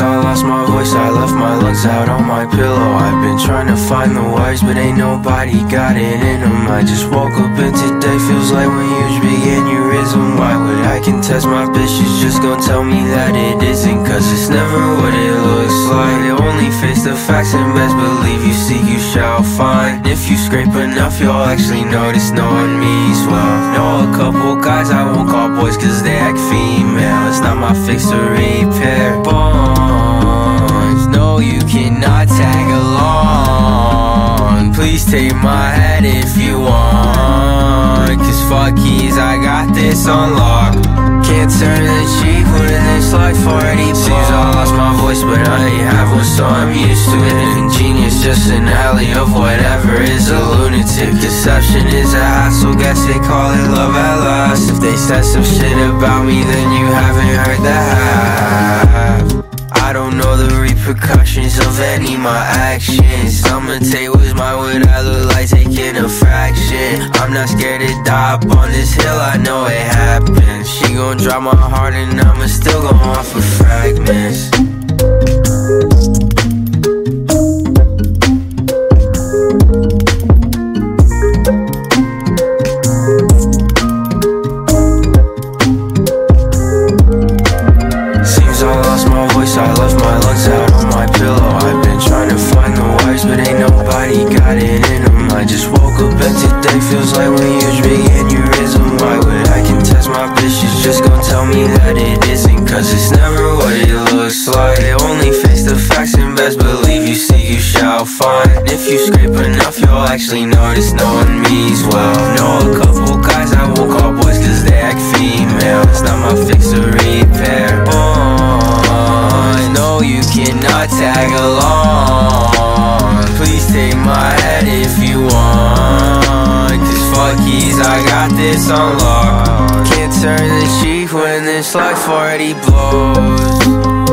I lost my voice, I left my lungs out on my pillow. I've been trying to find the words, but ain't nobody got it in them I just woke up and today feels like when you began your rhythm. Why would I contest my bitch, she's just gonna tell me that it isn't Cause it's never what it looks like. Only face the facts and best believe you seek, you shall find. If you scrape enough, you'll actually notice no one means well. Know a couple guys I won't call boys cause they act female. It's not my fix No, you tag along. Please take my head if you want. Cause fuck keys, I got this on lock. Can't turn the cheek when this life already Seems I lost my voice but I have one so I'm used to it. Ingenious, just an alley of whatever is a lunatic. Deception is a hassle, guess they call it love at last. If they said some shit about me then you haven't heard half I don't know the repercussions of any my actions. I'ma take what's mine, what I look like taking a fraction. I'm not scared to die up on this hill, I know it happens. She gon' drop my heart and I'ma still go on for fragments Cause it's never what it looks like. They Only face the facts and best believe you see you shall find. If you scrape enough, you'll actually notice no one means well. Know a couple guys I won't call boys cause they act female. It's not my fix to repair. Bonds No, you cannot tag along. Please take my head if you want. Cause fuckies, I got this on lock Can't turn the cheek when this life already blows